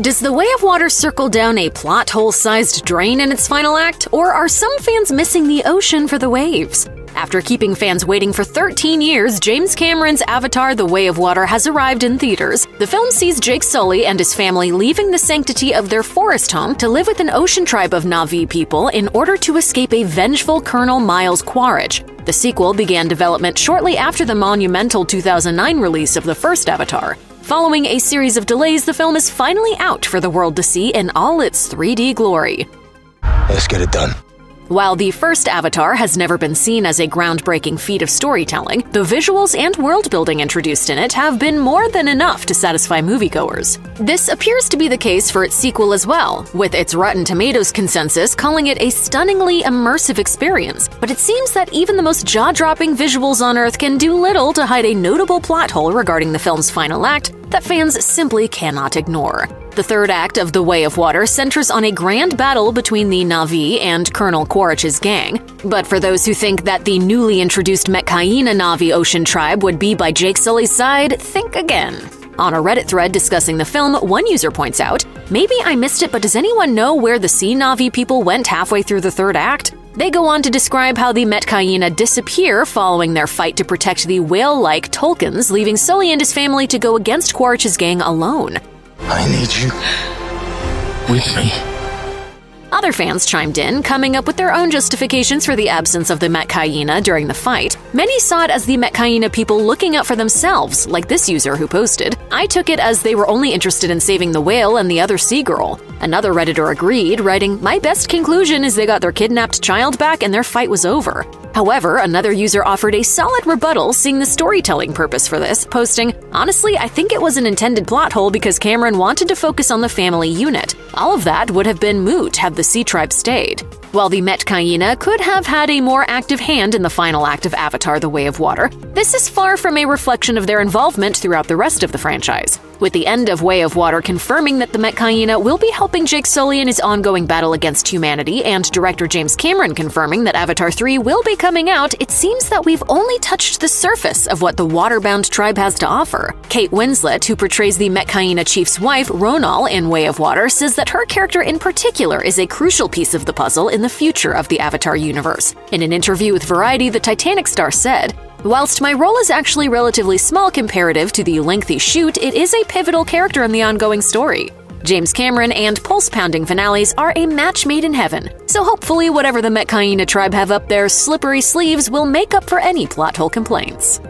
Does The Way of Water circle down a plot hole sized drain in its final act, or are some fans missing the ocean for the waves? After keeping fans waiting for 13 years, James Cameron's Avatar The Way of Water has arrived in theaters. The film sees Jake Sully and his family leaving the sanctity of their forest home to live with an ocean tribe of Na'vi people in order to escape a vengeful Colonel Miles Quaritch. The sequel began development shortly after the monumental 2009 release of the first Avatar. Following a series of delays, the film is finally out for the world to see in all its 3D glory. Let's get it done. While the first Avatar has never been seen as a groundbreaking feat of storytelling, the visuals and world building introduced in it have been more than enough to satisfy moviegoers. This appears to be the case for its sequel as well, with its Rotten Tomatoes consensus calling it a stunningly immersive experience. But it seems that even the most jaw dropping visuals on Earth can do little to hide a notable plot hole regarding the film's final act that fans simply cannot ignore. The third act of The Way of Water centers on a grand battle between the Na'vi and Colonel Quaritch's gang. But for those who think that the newly introduced Metkayina Na'vi ocean tribe would be by Jake Sully's side, think again. On a Reddit thread discussing the film, one user points out, Maybe I missed it, but does anyone know where the Sea Na'vi people went halfway through the third act? They go on to describe how the Metkayina disappear following their fight to protect the whale like Tulkuns, leaving Sully and his family to go against Quaritch's gang alone. I need you with me. Other fans chimed in, coming up with their own justifications for the absence of the Metkayina during the fight. Many saw it as the Metkayina people looking out for themselves, like this user who posted. I took it as they were only interested in saving the whale and the other sea girl. Another Redditor agreed, writing, My best conclusion is they got their kidnapped child back and their fight was over. However, another user offered a solid rebuttal, seeing the storytelling purpose for this, posting, Honestly, I think it was an intended plot hole because Cameron wanted to focus on the family unit. All of that would have been moot had the Sea Tribe stayed. While the Metkayina could have had a more active hand in the final act of Avatar The Way of Water, this is far from a reflection of their involvement throughout the rest of the franchise. With the end of Way of Water confirming that the Metkayina will be helping Jake Sully in his ongoing battle against humanity, and director James Cameron confirming that Avatar 3 will be coming out, it seems that we've only touched the surface of what the waterbound tribe has to offer. Kate Winslet, who portrays the Metkayina chief's wife, Ronal, in Way of Water, says that her character in particular is a crucial piece of the puzzle in the future of the Avatar universe. In an interview with Variety, the Titanic star said, Whilst my role is actually relatively small comparative to the lengthy shoot, it is a pivotal character in the ongoing story. James Cameron and pulse pounding finales are a match made in heaven, so hopefully, whatever the Metkayina tribe have up their slippery sleeves will make up for any plot hole complaints.